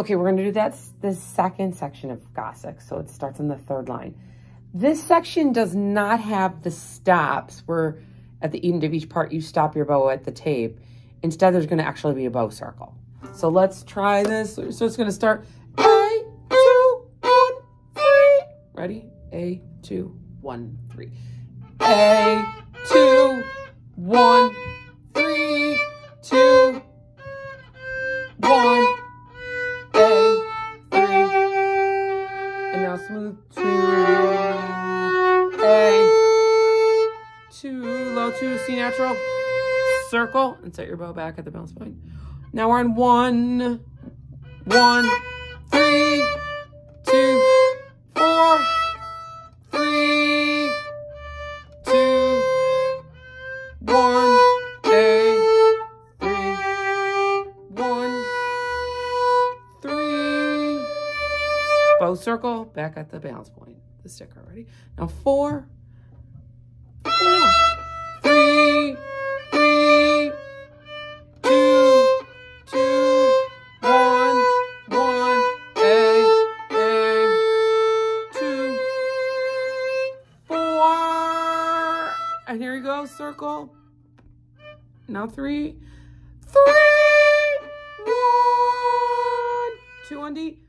Okay, we're gonna do that the second section of Gossec. So it starts on the third line. This section does not have the stops where at the end of each part you stop your bow at the tape. Instead, there's gonna actually be a bow circle. So let's try this. So it's gonna start A, two, one, three. Ready? A, two, one, three. A, two, one, three, two, one, And now smooth two, A, two, low two, C natural, circle, and set your bow back at the balance point. Now we're on one, one, three, Bow circle, back at the balance point. The sticker, ready? Now four, four, three, three, two, two, one, one, A, A, two, four. And here you go, circle. Now three, three, one, two on D,